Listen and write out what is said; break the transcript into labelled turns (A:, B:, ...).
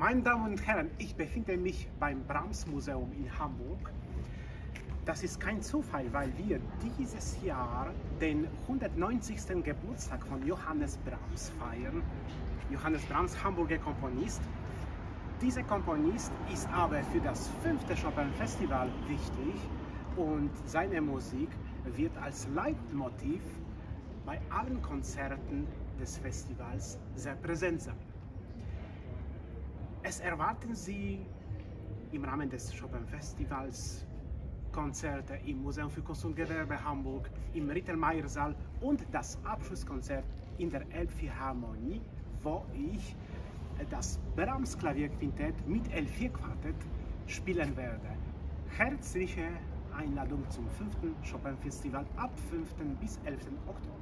A: Meine Damen und Herren, ich befinde mich beim Brahms Museum in Hamburg. Das ist kein Zufall, weil wir dieses Jahr den 190. Geburtstag von Johannes Brahms feiern. Johannes Brahms, Hamburger Komponist. Dieser Komponist ist aber für das fünfte Chopin Festival wichtig und seine Musik wird als Leitmotiv bei allen Konzerten des Festivals sehr präsent sein. Es erwarten Sie im Rahmen des Chopin Festivals Konzerte im Museum für Kunst und Gewerbe Hamburg, im Rittermeier-Saal und das Abschlusskonzert in der Elbphilharmonie, wo ich das Brahms Klavierquintett mit L4 Quartett spielen werde. Herzliche Einladung zum 5. Chopin Festival ab 5. bis 11. Oktober.